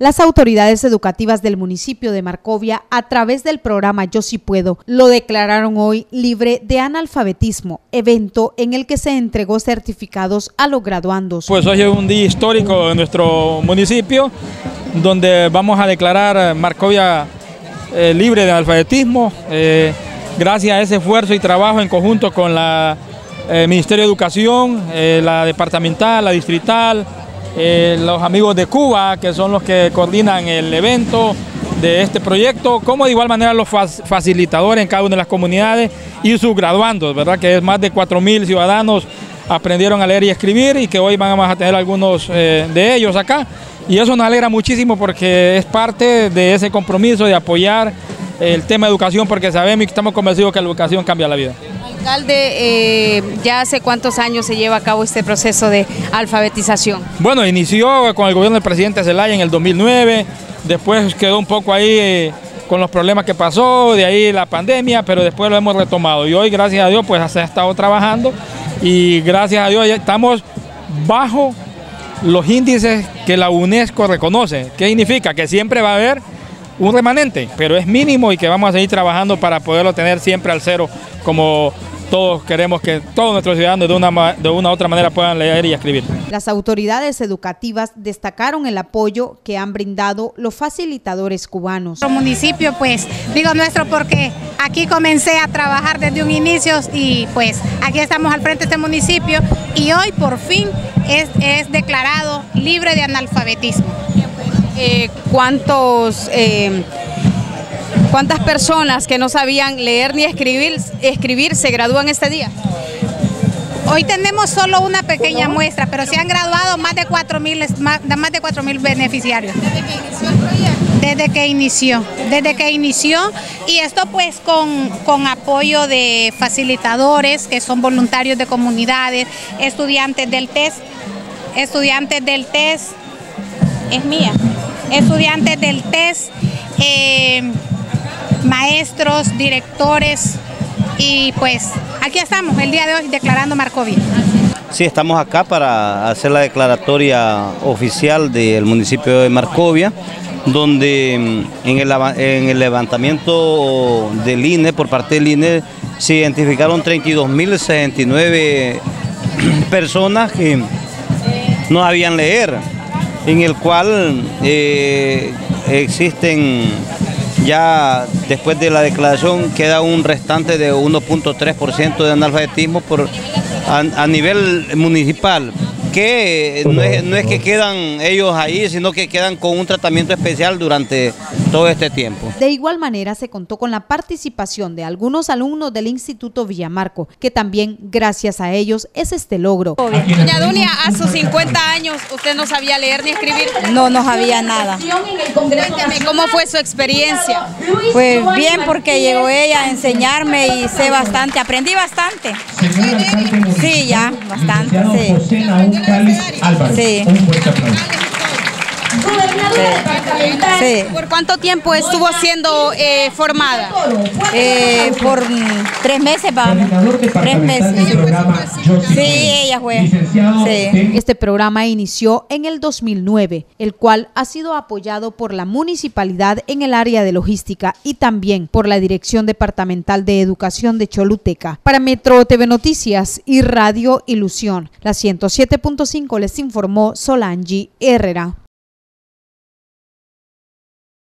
Las autoridades educativas del municipio de Marcovia, a través del programa Yo sí puedo, lo declararon hoy libre de analfabetismo, evento en el que se entregó certificados a los graduandos. Pues hoy es un día histórico en nuestro municipio, donde vamos a declarar Marcovia eh, libre de analfabetismo, eh, gracias a ese esfuerzo y trabajo en conjunto con la eh, Ministerio de Educación, la departamental, la distrital, eh, los amigos de Cuba, que son los que coordinan el evento de este proyecto, como de igual manera los facilitadores en cada una de las comunidades y sus graduandos, ¿verdad? Que es más de 4.000 ciudadanos aprendieron a leer y escribir y que hoy vamos a tener algunos eh, de ellos acá. Y eso nos alegra muchísimo porque es parte de ese compromiso de apoyar el tema de educación porque sabemos y estamos convencidos que la educación cambia la vida. Alcalde, eh, ¿ya hace cuántos años se lleva a cabo este proceso de alfabetización? Bueno, inició con el gobierno del presidente Zelaya en el 2009, después quedó un poco ahí eh, con los problemas que pasó, de ahí la pandemia, pero después lo hemos retomado y hoy, gracias a Dios, pues se ha estado trabajando y gracias a Dios ya estamos bajo los índices que la UNESCO reconoce. ¿Qué significa? Que siempre va a haber un remanente, pero es mínimo y que vamos a seguir trabajando para poderlo tener siempre al cero como todos queremos que todos nuestros ciudadanos de una, de una u otra manera puedan leer y escribir. Las autoridades educativas destacaron el apoyo que han brindado los facilitadores cubanos. Nuestro municipio, pues, digo nuestro porque aquí comencé a trabajar desde un inicio y pues aquí estamos al frente de este municipio y hoy por fin es, es declarado libre de analfabetismo. Eh, ¿Cuántos... Eh, ¿Cuántas personas que no sabían leer ni escribir, escribir se gradúan este día? Hoy tenemos solo una pequeña muestra, pero se han graduado más de 4.000 más, más de 4 beneficiarios. ¿Desde que inició el proyecto? Desde que inició, desde que inició y esto pues con, con apoyo de facilitadores que son voluntarios de comunidades, estudiantes del test, estudiantes del test, es mía, estudiantes del test, eh, maestros, directores y pues aquí estamos el día de hoy declarando Marcovia. Sí, estamos acá para hacer la declaratoria oficial del municipio de Marcovia, donde mm, en el, en el levantamiento del INE, por parte del INE, se identificaron 32.069 personas que no habían leer, en el cual eh, existen ya después de la declaración queda un restante de 1.3% de analfabetismo por, a nivel municipal que no es, que quedan ellos ahí, sino que quedan con un tratamiento especial durante todo este tiempo. De igual manera se contó con la participación de algunos alumnos del Instituto Villamarco, que también gracias a ellos es este logro. Doña Dunia, a sus 50 años, ¿usted no sabía leer ni escribir? No, no sabía nada. Cuénteme, ¿cómo fue su experiencia? Pues bien, porque llegó ella a enseñarme y sé bastante, aprendí bastante. Sí, bastante, sí. Sí. ¿Por cuánto tiempo estuvo siendo eh, formada? Eh, por tres meses, vamos. Tres meses. Sí, ella fue. Este programa inició en el 2009, el cual ha sido apoyado por la municipalidad en el área de logística y también por la Dirección Departamental de Educación de Choluteca. Para Metro TV Noticias y Radio Ilusión, la 107.5 les informó Solangi Herrera.